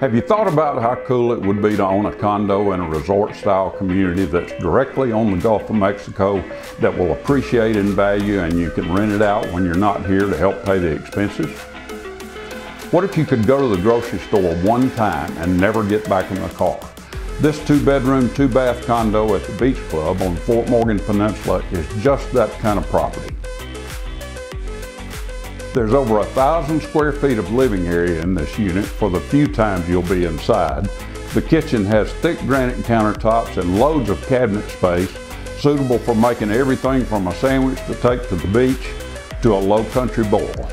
Have you thought about how cool it would be to own a condo in a resort style community that's directly on the Gulf of Mexico that will appreciate in value and you can rent it out when you're not here to help pay the expenses? What if you could go to the grocery store one time and never get back in the car? This two bedroom, two bath condo at the Beach Club on Fort Morgan Peninsula is just that kind of property. There's over a thousand square feet of living area in this unit for the few times you'll be inside. The kitchen has thick granite countertops and loads of cabinet space suitable for making everything from a sandwich to take to the beach to a low country boil.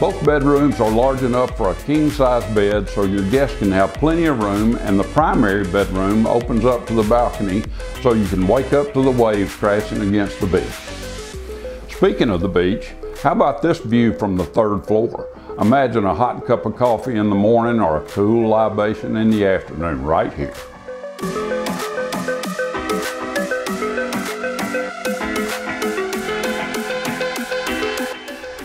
Both bedrooms are large enough for a king-size bed so your guests can have plenty of room and the primary bedroom opens up to the balcony so you can wake up to the waves crashing against the beach. Speaking of the beach, how about this view from the third floor? Imagine a hot cup of coffee in the morning or a cool libation in the afternoon right here.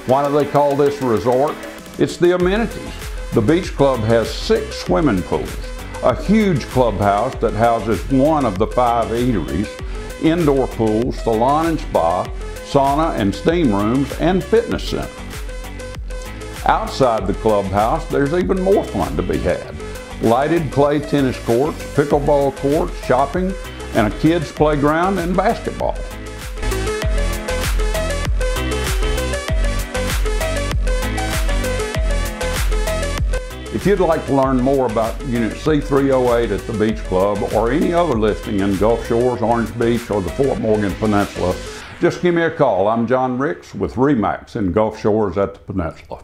Why do they call this resort? It's the amenities. The beach club has six swimming pools, a huge clubhouse that houses one of the five eateries, indoor pools, salon and spa, sauna and steam rooms, and fitness center. Outside the clubhouse, there's even more fun to be had. Lighted clay tennis courts, pickleball courts, shopping, and a kids playground and basketball. If you'd like to learn more about Unit C308 at the Beach Club or any other listing in Gulf Shores, Orange Beach, or the Fort Morgan Peninsula, just give me a call. I'm John Ricks with REMAX in Gulf Shores at the Peninsula.